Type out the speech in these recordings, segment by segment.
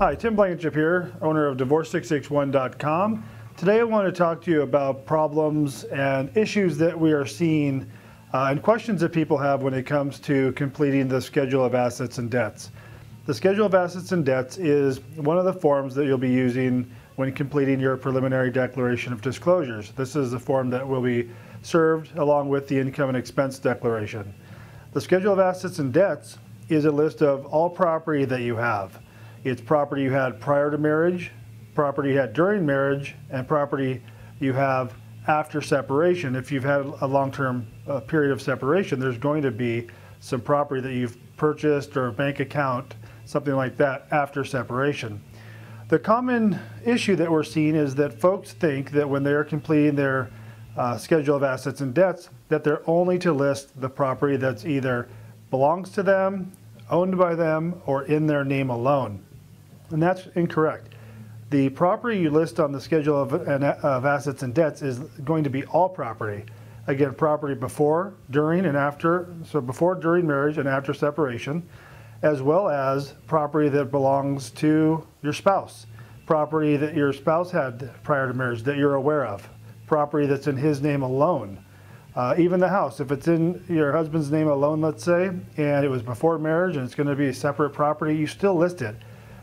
Hi, Tim Blankenship here, owner of Divorce661.com. Today I want to talk to you about problems and issues that we are seeing uh, and questions that people have when it comes to completing the schedule of assets and debts. The schedule of assets and debts is one of the forms that you'll be using when completing your preliminary declaration of disclosures. This is the form that will be served along with the income and expense declaration. The schedule of assets and debts is a list of all property that you have. It's property you had prior to marriage, property you had during marriage, and property you have after separation. If you've had a long-term uh, period of separation, there's going to be some property that you've purchased or a bank account, something like that, after separation. The common issue that we're seeing is that folks think that when they're completing their uh, schedule of assets and debts, that they're only to list the property that's either belongs to them, owned by them, or in their name alone. And that's incorrect. The property you list on the schedule of, of assets and debts is going to be all property. Again, property before, during, and after, so before, during marriage, and after separation, as well as property that belongs to your spouse, property that your spouse had prior to marriage that you're aware of, property that's in his name alone. Uh, even the house, if it's in your husband's name alone, let's say, and it was before marriage and it's going to be a separate property, you still list it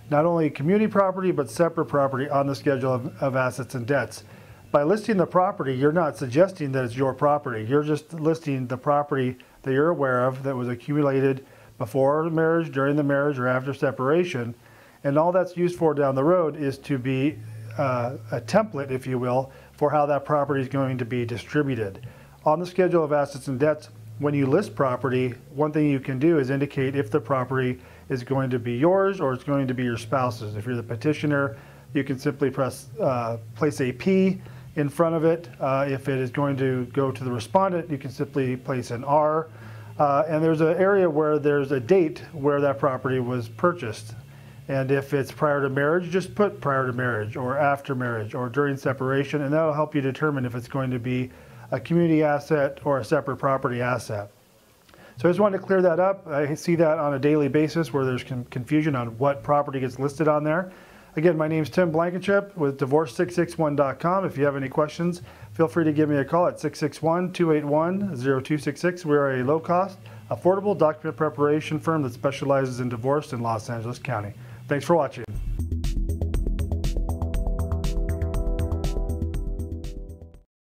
not only community property, but separate property on the schedule of, of assets and debts. By listing the property, you're not suggesting that it's your property. You're just listing the property that you're aware of that was accumulated before marriage, during the marriage, or after separation. And all that's used for down the road is to be uh, a template, if you will, for how that property is going to be distributed. On the schedule of assets and debts, when you list property, one thing you can do is indicate if the property is going to be yours or it's going to be your spouse's. If you're the petitioner, you can simply press uh, place a P in front of it. Uh, if it is going to go to the respondent, you can simply place an R. Uh, and there's an area where there's a date where that property was purchased. And if it's prior to marriage, just put prior to marriage or after marriage or during separation, and that'll help you determine if it's going to be a community asset or a separate property asset. So I just wanted to clear that up. I see that on a daily basis where there's confusion on what property gets listed on there. Again, my name is Tim Blankenship with divorce661.com. If you have any questions, feel free to give me a call at 661-281-0266. We're a low-cost, affordable document preparation firm that specializes in divorce in Los Angeles County. Thanks for watching.